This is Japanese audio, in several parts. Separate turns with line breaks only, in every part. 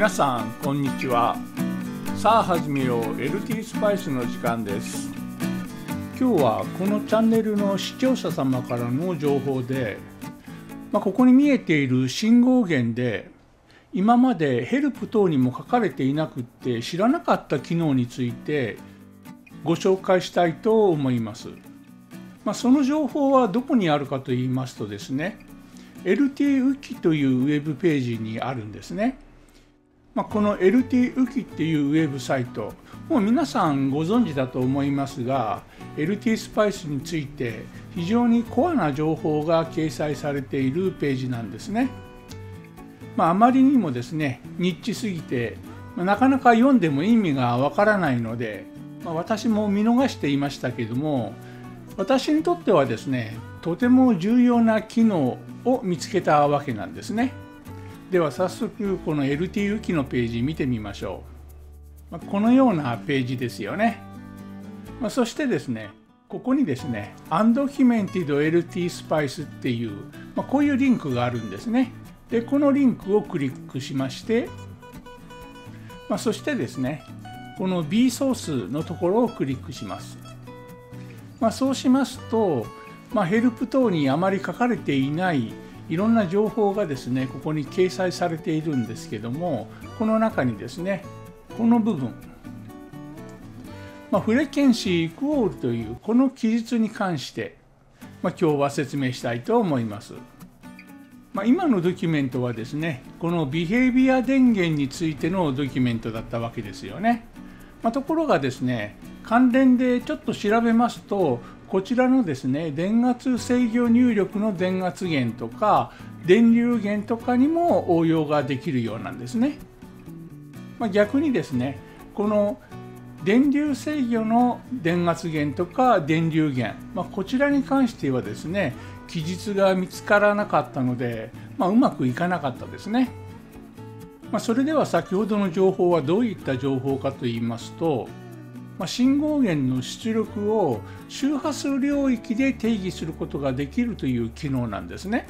皆さんこんにちはさあ始めよう LT スパイスの時間です今日はこのチャンネルの視聴者様からの情報で、まあ、ここに見えている信号源で今までヘルプ等にも書かれていなくって知らなかった機能についてご紹介したいと思います。まあ、その情報はどこにあるかと言いますとですね LT ウキというウェブページにあるんですね。まあ、この LT ウキっていうウェブサイトもう皆さんご存知だと思いますが LT スパイスについて非常にコアな情報が掲載されているページなんですね。まあ、あまりにもですねニッチすぎてなかなか読んでも意味がわからないので、まあ、私も見逃していましたけども私にとってはですねとても重要な機能を見つけたわけなんですね。では早速この LT ウキのページ見てみましょう。まこのようなページですよね。ま、そしてですね、ここにですね、Undocumented LT Spice っていう、ま、こういうリンクがあるんですね。で、このリンクをクリックしまして、ま、そしてですね、この B ソースのところをクリックします。ま、そうしますと、ま、ヘルプ等にあまり書かれていないいろんな情報がですねここに掲載されているんですけどもこの中にですねこの部分、まあ、フレケンシーイクオールというこの記述に関して、まあ、今日は説明したいと思います。まあ、今のドキュメントはですねこのビヘイビア電源についてのドキュメントだったわけですよね。ま、ところがですね関連でちょっと調べますとこちらのですね電圧制御入力の電圧源とか電流源とかにも応用ができるようなんですね。まあ、逆にですねこの電流制御の電圧源とか電流源、まあ、こちらに関してはですね記述が見つからなかったので、まあ、うまくいかなかったですね。まあ、それでは先ほどの情報はどういった情報かと言いますとまあ、信号源の出力を周波数領域で定義することができるという機能なんですね。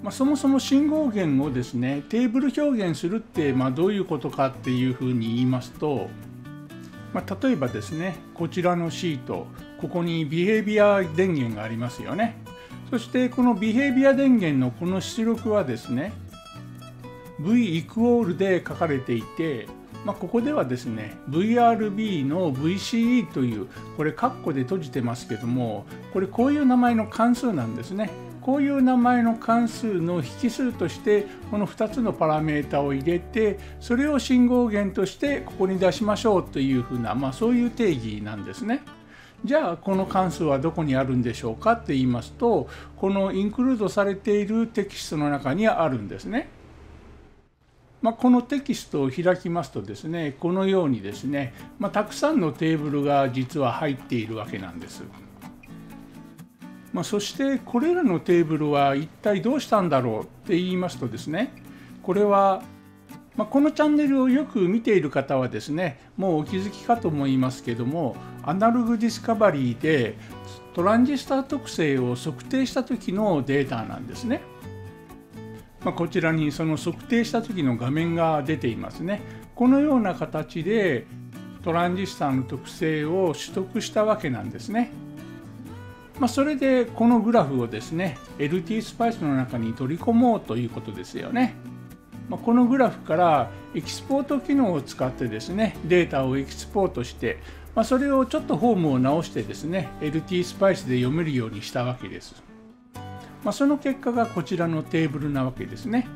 まあ、そもそも信号源をですねテーブル表現するって、まあ、どういうことかっていうふうに言いますと、まあ、例えばですねこちらのシートここにビヘイビア電源がありますよねそしてこのビヘイビア電源のこの出力はですね V イクオールで書かれていてまあ、ここではですね VRB の VCE というこれ括弧で閉じてますけどもこれこういう名前の関数なんですねこういう名前の関数の引数としてこの2つのパラメータを入れてそれを信号源としてここに出しましょうというふうな、まあ、そういう定義なんですね。じゃあこの関数はどこにあるんでしょうかって言いますとこのインクルードされているテキストの中にあるんですね。まあ、このテキストを開きますとですねこのようにですね、まあ、たくさんのテーブルが実は入っているわけなんです。まあ、そしてこれらのテーブルは一体どうしたんだろうって言いますとですねこれは、まこのチャンネルをよく見ている方はですねもうお気づきかと思いますけどもAnalog Discovery でトランジスタ特性を測定した時のデータなんですね。まあ、こちらにその測定した時の画面が出ていますね。このような形でトランジスタの特性を取得したわけなんですね。まあ、それでこのグラフをですね LT スパイスの中に取り込もうということですよね。まあ、このグラフからエキスポート機能を使ってですねデータをエキスポートして、まあ、それをちょっとフォームを直してですね LT スパイスで読めるようにしたわけです。まあ、その結果がこちらのテーブルなわけですね。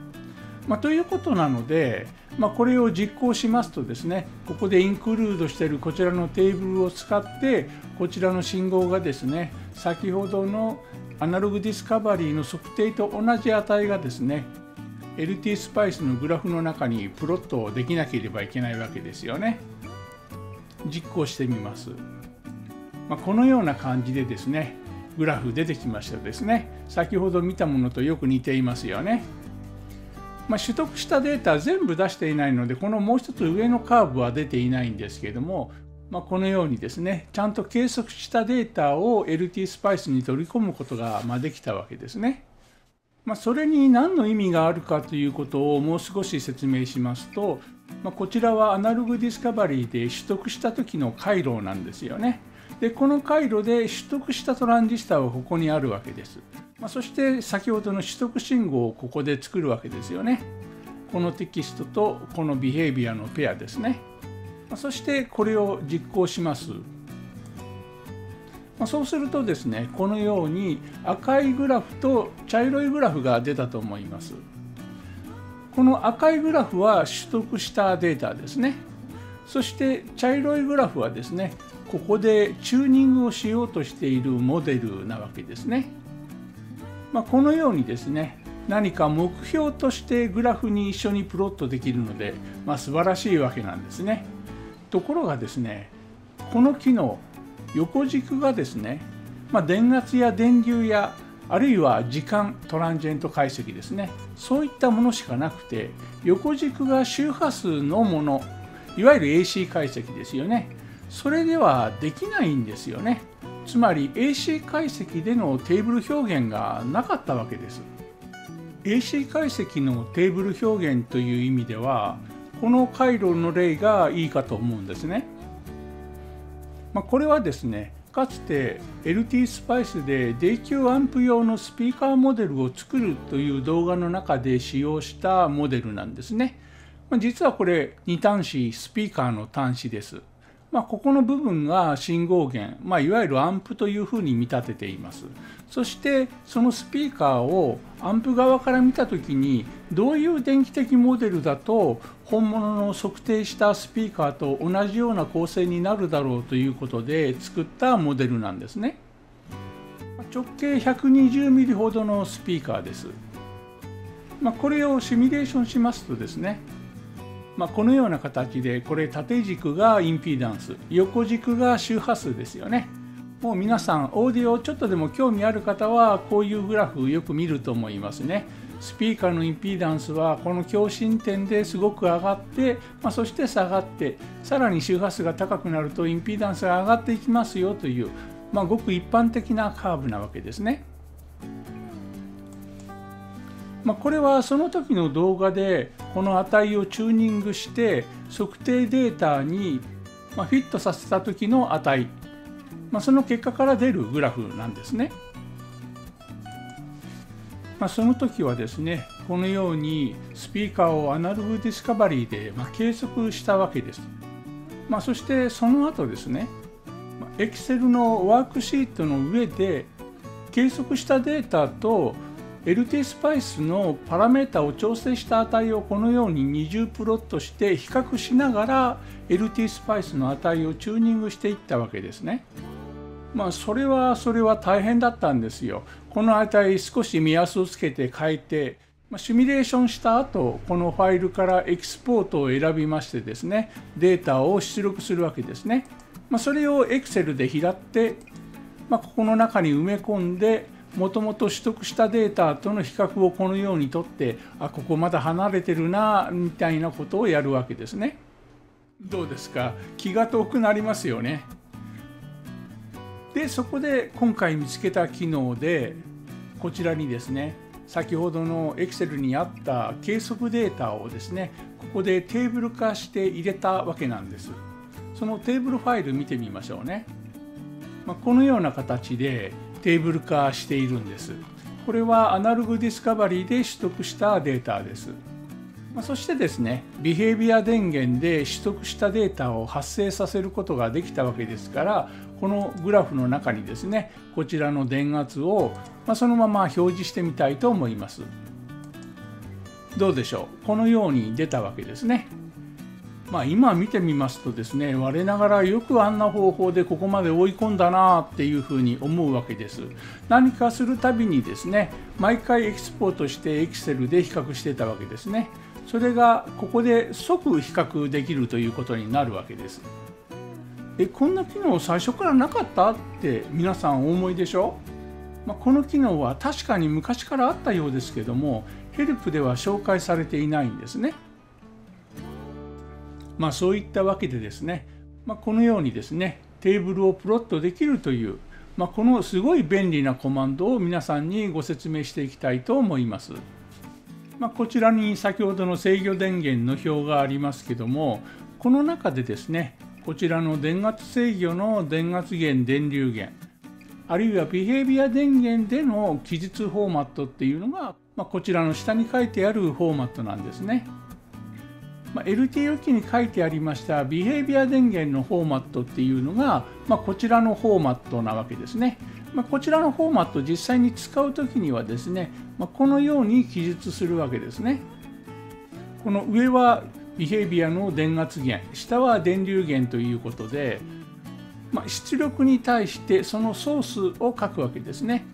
まあ、ということなので、まあ、これを実行しますとですねここでインクルードしているこちらのテーブルを使ってこちらの信号がですね先ほどの Analog Discovery の測定と同じ値がですね LT スパイスのグラフの中にプロットできなければいけないわけですよね。実行してみます。まあ、このような感じでですねグラフ出てきましたですね先ほど見たものとよく似ていますよね、まあ、取得したデータ全部出していないのでこのもう一つ上のカーブは出ていないんですけども、まあ、このようにですねちゃんと計測したデータを LT スパイスに取り込むことがまできたわけですねまあ、それに何の意味があるかということをもう少し説明しますと、ま、こちらは Analog Discovery で取得した時の回路なんですよね。でこの回路で取得したトランジスタはここにあるわけです。まあ、そして先ほどの取得信号をここで作るわけですよね。このテキストとこの behavior のペアですね。まあ、そしてこれを実行します。まあ、そうするとですねこのように赤いグラフと茶色いグラフが出たと思いますこの赤いグラフは取得したデータですねそして茶色いグラフはですねここでチューニングをしようとしているモデルなわけですね、まあ、このようにですね何か目標としてグラフに一緒にプロットできるので、まあ、素晴らしいわけなんですね。ところがですねこの機能横軸がですね、まあ、電圧や電流やあるいは時間トランジェント解析ですね。そういったものしかなくて横軸が周波数のものいわゆる AC 解析ですよね。それではできないんですよね。つまり AC 解析でのテーブル表現がなかったわけです。AC 解析のテーブル表現という意味ではこの回路の例がいいかと思うんですね。まあ、これはですねかつて LT スパイスで DQ アンプ用のスピーカーモデルを作るという動画の中で使用したモデルなんですね。まあ、実はこれ2端子スピーカーの端子です。まあ、ここの部分が信号源、まあ、いわゆるアンプというふうに見立てています。そしてそのスピーカーをアンプ側から見た時にどういう電気的モデルだと本物の測定したスピーカーと同じような構成になるだろうということで作ったモデルなんですね。直径 120mm ほどのスピーカーです。まあ、これをシミュレーションしますとですねまあ、このような形でこれ縦軸がインピーダンス横軸が周波数ですよねもう皆さんオーディオちょっとでも興味ある方はこういうグラフよく見ると思いますねスピーカーのインピーダンスはこの共振点ですごく上がって、まあ、そして下がってさらに周波数が高くなるとインピーダンスが上がっていきますよという、まあ、ごく一般的なカーブなわけですね。まあ、これはその時の動画でこの値をチューニングして測定データにフィットさせた時の値、まあ、その結果から出るグラフなんですね。まあ、その時はですねこのようにスピーカーをアナログディスカバリーでま計測したわけです。まあ、そしてその後ですね Excel のワークシートの上で計測したデータと LT スパイスのパラメータを調整した値をこのように二重プロットして比較しながら LT スパイスの値をチューニングしていったわけですね。まあそれはそれは大変だったんですよ。この値少し目安をつけて変えてシミュレーションした後このファイルからエキスポートを選びましてですねデータを出力するわけですね。まあ、それを Excel で拾って、まあ、ここの中に埋め込んでもともと取得したデータとの比較をこのようにとってあここまだ離れてるなみたいなことをやるわけですね。どうですか？気が遠くなりますよね。でそこで今回見つけた機能でこちらにですね先ほどの Excel にあった計測データをですねここでテーブル化して入れたわけなんです。そのテーブルファイル見てみましょうね。まあ、このような形でテーブル化しているんです。これは Analog Discovery で取得したデータです。そしてですね、 behavior 電源で取得したデータを発生させることができたわけですから、このグラフの中にですね、こちらの電圧を、そのまま表示してみたいと思います。どうでしょう？このように出たわけですね。まあ、今見てみますとですね我ながらよくあんな方法でここまで追い込んだなっていうふうに思うわけです。何かするたびにですね毎回エキスポートして Excel で比較してたわけですね。それがここで即比較できるということになるわけです。えこんな機能最初からなかったって皆さんお思いでしょ？まあ、この機能は確かに昔からあったようですけどもヘルプでは紹介されていないんですね。まあ、そういったわけでですね、まあ、このようにですねテーブルをプロットできるという、まあ、このすごい便利なコマンドを皆さんにご説明していきたいと思います。まあ、こちらに先ほどの制御電源の表がありますけどもこの中でですねこちらの電圧制御の電圧源電流源あるいはビヘイビア電源での記述フォーマットっていうのが、まあ、こちらの下に書いてあるフォーマットなんですね。まあ、LTO 機に書いてありましたビヘイビア電源のフォーマットっていうのが、まあ、こちらのフォーマットなわけですね。まあ、こちらのフォーマット実際に使う時にはですね、まこのように記述するわけですね。この上はビヘイビアの電圧源下は電流源ということで、ま出力に対してそのソースを書くわけですね。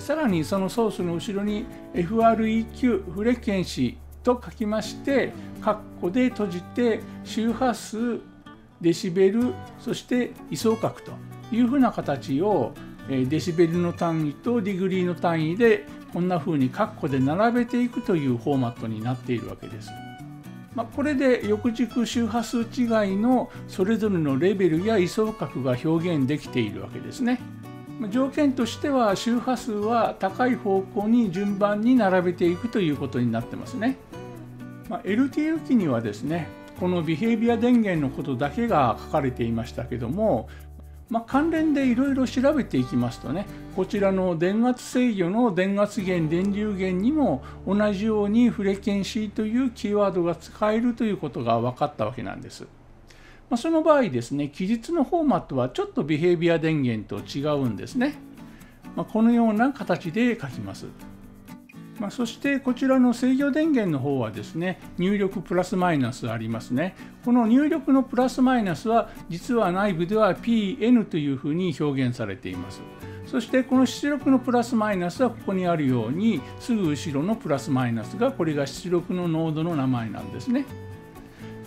さらにそのソースの後ろに FREQ frequency と書きまして括弧で閉じて周波数デシベルそして位相角というふうな形をデシベルの単位と degree の単位でこんな風に括弧で並べていくというフォーマットになっているわけです。まあ、これで横軸周波数違いのそれぞれのレベルや位相角が表現できているわけですね。条件としては周波数は高い方向に順番に並べていくということになってますね。まあ、LTU 機にはですねこのビヘイビア電源のことだけが書かれていましたけども、まあ、関連でいろいろ調べていきますとねこちらの電圧制御の電圧源電流源にも同じようにフレケンシーというキーワードが使えるということが分かったわけなんです。まあ、その場合ですね記述のフォーマットはちょっとビヘイビア電源と違うんですね。まこのような形で書きます。まあ、そしてこちらの制御電源の方はですね入力プラスマイナスありますねこの入力のプラスマイナスは実は内部では PN というふうに表現されていますそしてこの出力のプラスマイナスはここにあるようにすぐ後ろのプラスマイナスがこれが出力のノードの名前なんですね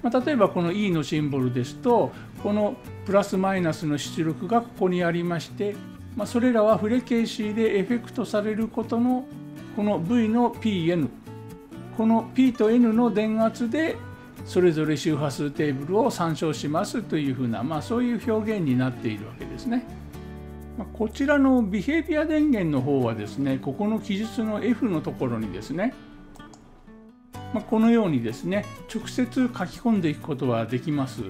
まあ、例えばこの E のシンボルですとこのプラスマイナスの出力がここにありまして、まあ、それらはフレケーシーでエフェクトされることのこの V の PN この P と N の電圧でそれぞれ周波数テーブルを参照しますというふうな、まあ、そういう表現になっているわけですね。こちらのビヘイビア電源の方はですねここの記述の F のところにですね、まこのようにですね直接書き込んでいくことはできます。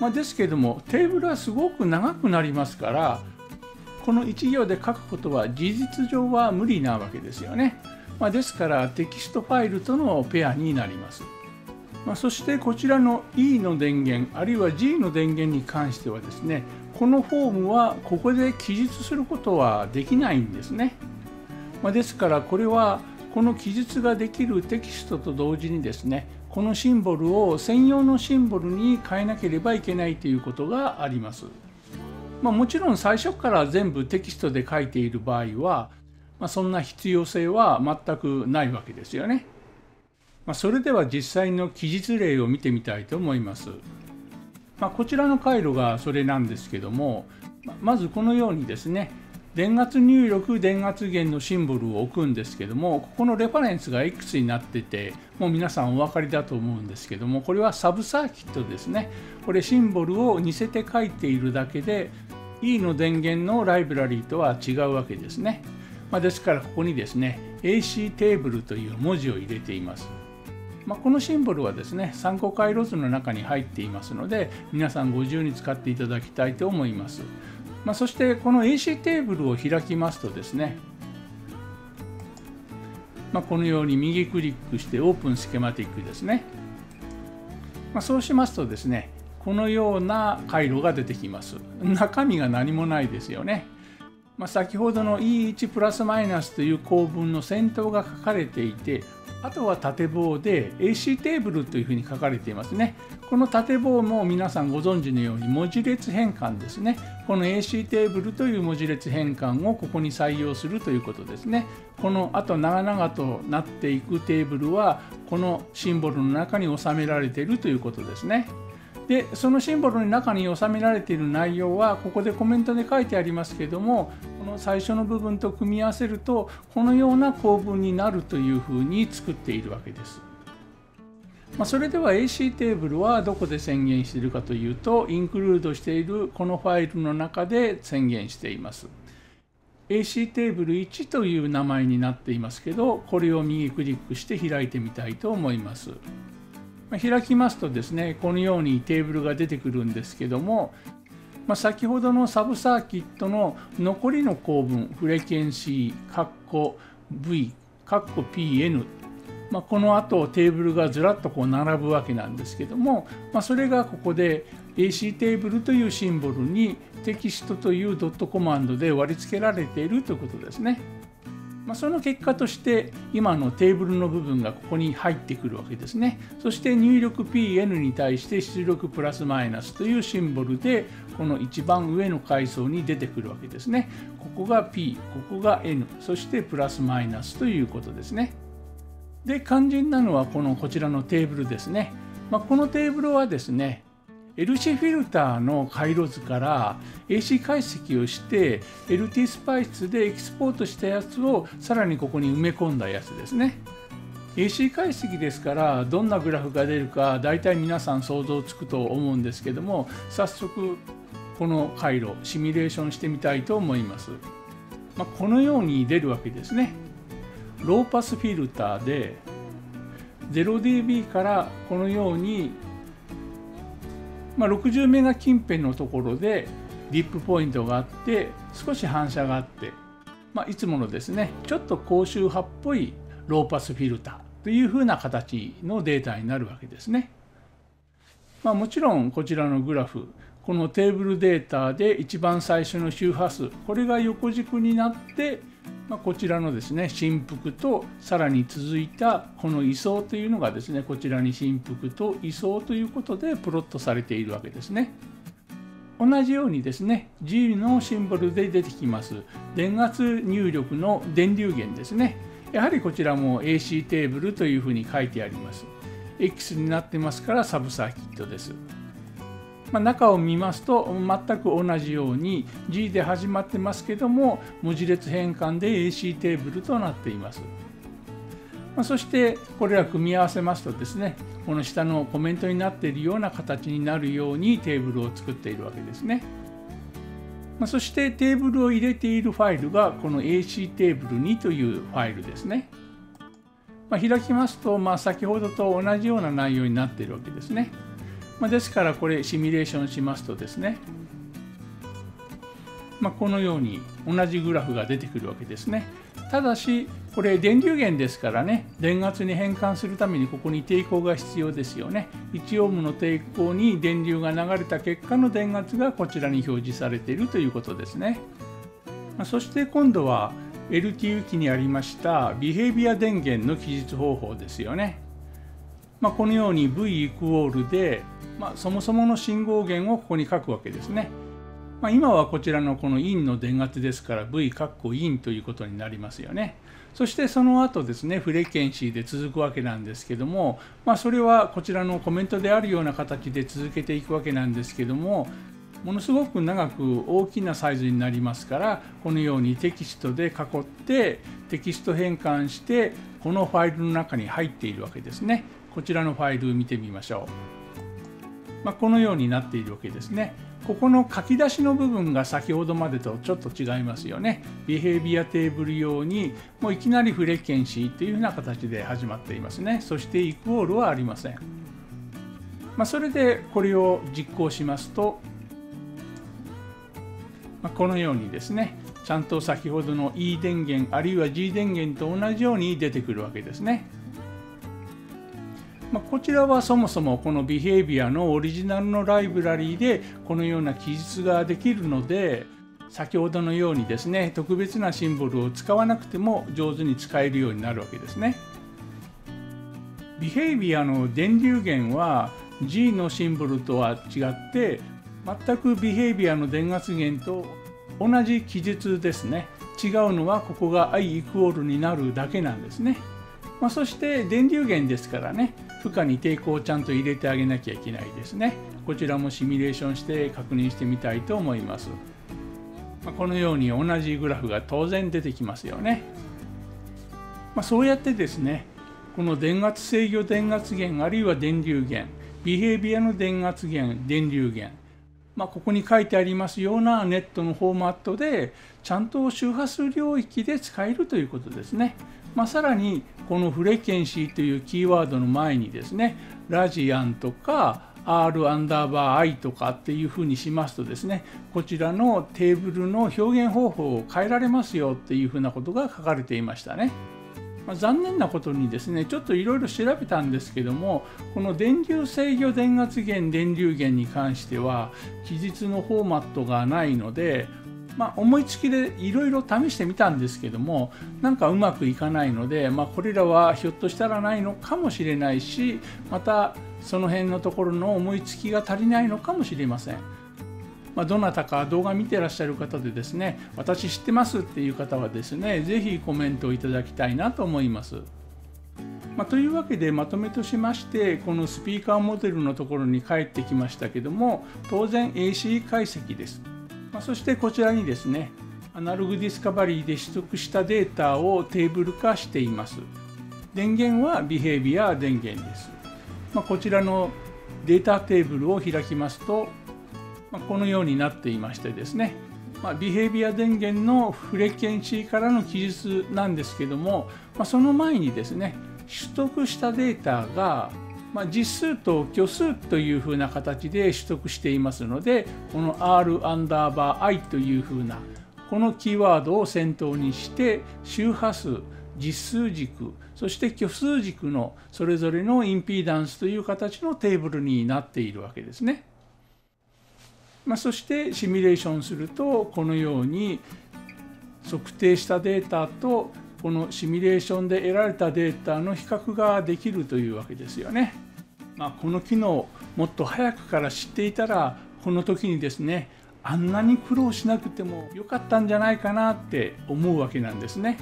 まあ、ですけどもテーブルはすごく長くなりますからこの1行で書くことは事実上は無理なわけですよね。まあ、ですからテキストファイルとのペアになります。ま、そしてこちらの E の電源あるいは G の電源に関してはですねこのフォームはここで記述することはできないんですね。ま、ですからこれはこの記述ができるテキストと同時にですねこのシンボルを専用のシンボルに変えなければいけないということがあります。まあ、もちろん最初から全部テキストで書いている場合は、まあ、そんな必要性は全くないわけですよね。まあ、それでは実際の記述例を見てみたいと思います。ま、こちらの回路がそれなんですけどもまずこのようにですね電圧入力電圧源のシンボルを置くんですけどもここのレファレンスが X になっててもう皆さんお分かりだと思うんですけどもこれはサブサーキットですねこれシンボルを似せて書いているだけで E の電源のライブラリーとは違うわけですね。まあ、ですからここにですね AC テーブルという文字を入れています。まあ、このシンボルはですね参考回路図の中に入っていますので皆さんご自由に使っていただきたいと思います。まあ、そしてこの AC テーブルを開きますとですね、まあ、このように右クリックしてオープンスケマティックですね。まあ、そうしますとですねこのような回路が出てきます。中身が何もないですよね。まあ、先ほどの E1 プラスマイナスという構文の先頭が書かれていて、あとは縦棒で AC テーブルというふうに書かれていますね。この縦棒も皆さんご存知のように文字列変換ですね。この AC テーブルという文字列変換をここに採用するということですね。このあと長々となっていくテーブルはこのシンボルの中に収められているということですね。でそのシンボルの中に収められている内容はここでコメントで書いてありますけどもこの最初の部分と組み合わせるとこのような構文になるというふうに作っているわけです。まあ、それでは AC テーブルはどこで宣言しているかというとインクルードしているこのファイルの中で宣言しています。AC テーブル1という名前になっていますけどこれを右クリックして開いてみたいと思います。ま開きますとですねこのようにテーブルが出てくるんですけども、まあ、先ほどのサブサーキットの残りの構文フレケンシー、カッコ V、カッコ PN まあ、この後テーブルがずらっとこう並ぶわけなんですけども、まあ、それがここで AC テーブルというシンボルにテキストというドットコマンドで割り付けられているということですね。まあ、その結果として今のテーブルの部分がここに入ってくるわけですね。そして入力 PN に対して出力プラスマイナスというシンボルでこの一番上の階層に出てくるわけですね。ここが P、ここが N、そしてプラスマイナスということですね。で肝心なのはこのこちらのテーブルですね。まあ、このテーブルはですね LC フィルターの回路図から AC 解析をして LT スパイスでエキスポートしたやつをさらにここに埋め込んだやつですね。AC 解析ですからどんなグラフが出るか大体皆さん想像つくと思うんですけども早速この回路シミュレーションしてみたいと思います、まあ、このように出るわけですね。ローパスフィルターで 0dB からこのようにまあ、60メガ近辺のところでディップポイントがあって少し反射があって、まあ、いつものですねちょっと高周波っぽいローパスフィルターというふうな形のデータになるわけですね。まあ、もちろんこちらのグラフこのテーブルデータで一番最初の周波数これが横軸になってまあ、こちらのですね振幅とさらに続いたこの位相というのがですねこちらに振幅と位相ということでプロットされているわけですね。同じようにですね G のシンボルで出てきます。電圧入力の電流源ですね。やはりこちらも AC テーブルというふうに書いてあります。X になってますからサブサーキットです。まあ、中を見ますと全く同じように G で始まってますけども文字列変換で AC テーブルとなっています。まあ、そしてこれら組み合わせますとですねこの下のコメントになっているような形になるようにテーブルを作っているわけですね。まあ、そしてテーブルを入れているファイルがこの AC テーブル2というファイルですね。まあ、開きますと、まあ、先ほどと同じような内容になっているわけですね。まあ、ですからこれシミュレーションしますとですね、まあ、このように同じグラフが出てくるわけですね。ただしこれ電流源ですからね電圧に変換するためにここに抵抗が必要ですよね。1オームの抵抗に電流が流れた結果の電圧がこちらに表示されているということですね。そして今度は LTU 機にありましたビヘイビア電源の記述方法ですよね。まあ、このように V イクオールで、まあ、そもそもの信号源をここに書くわけですね。まあ、今はこちらのこのインの電圧ですから V カッコインということになりますよね。そしてその後ですね、フレケンシーで続くわけなんですけども、まあ、それはこちらのコメントであるような形で続けていくわけなんですけども、ものすごく長く大きなサイズになりますからこのようにテキストで囲ってテキスト変換してこのファイルの中に入っているわけですね。こちらのファイル見てみましょう。まあ、このようになっているわけですね。ここの書き出しの部分が先ほどまでとちょっと違いますよね。ビヘイビアテーブル用にもういきなりフレッケンシーというふうな形で始まっていますね。そしてイクオールはありません。まあ、それでこれを実行しますと、まあ、このようにですね、ちゃんと先ほどの E 電源あるいは G 電源と同じように出てくるわけですね。まあ、こちらはそもそもこの Behavior のオリジナルのライブラリーでこのような記述ができるので先ほどのようにですね特別なシンボルを使わなくても上手に使えるようになるわけですね。Behavior の電流源は G のシンボルとは違って全く Behavior の電圧源と同じ記述ですね違うのはここが I イコールになるだけなんですね。まあ、そして電流源ですからね負荷に抵抗をちゃんと入れてあげなきゃいけないですね。こちらもシミュレーションして確認してみたいと思います、ま、このように同じグラフが当然出てきますよね、まあ、そうやってですねこの電圧制御電圧源あるいは電流源ビヘイビアの電圧源電流源まあ、ここに書いてありますようなネットのフォーマットでちゃんと周波数領域で使えるということですね。まあ、さらにこのフレケンシーというキーワードの前にですねラジアンとか R アンダーバー I とかっていうふうにしますとですねこちらのテーブルの表現方法を変えられますよっていうふうなことが書かれていましたね。まあ、残念なことにですねちょっといろいろ調べたんですけどもこの電流制御電圧源電流源に関しては記述のフォーマットがないのでまあ、思いつきでいろいろ試してみたんですけどもなんかうまくいかないので、まあ、これらはひょっとしたらないのかもしれないしまたその辺のところの思いつきが足りないのかもしれません。まあ、どなたか動画見てらっしゃる方でですね私知ってますっていう方はですね是非コメントをいただきたいなと思います。まあ、というわけでまとめとしましてこのスピーカーモデルのところに帰ってきましたけども当然 AC 解析です。まあ、そしてこちらにですね Analog Discovery で取得したデータをテーブル化しています。電源は behavior 電源です、まあ、こちらのデータテーブルを開きますと、まあ、このようになっていましてですね、まあ、 behavior 電源の frequency からの記述なんですけども、ま、その前にですね取得したデータがまあ、実数と虚数というふうな形で取得していますのでこの R アンダーバー I というふうなこのキーワードを先頭にして周波数実数軸そして虚数軸のそれぞれのインピーダンスという形のテーブルになっているわけですね。まあ、そしてシミュレーションするとこのように測定したデータとこのシミュレーションで得られたデータの比較ができるというわけですよね。まあ、この機能もっと早くから知っていたらこの時にですねあんなに苦労しなくてもよかったんじゃないかなって思うわけなんですね。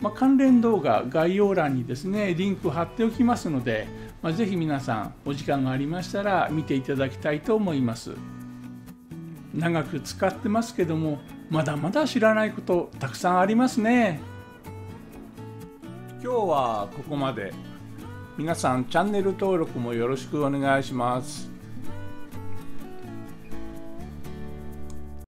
まあ、関連動画概要欄にですねリンク貼っておきますので、まあ、ぜひ皆さんお時間がありましたら見ていただきたいと思います。長く使ってますけどもまだまだ知らないことたくさんありますね。今日はここまで。皆さんチャンネル登録もよろしくお願いします。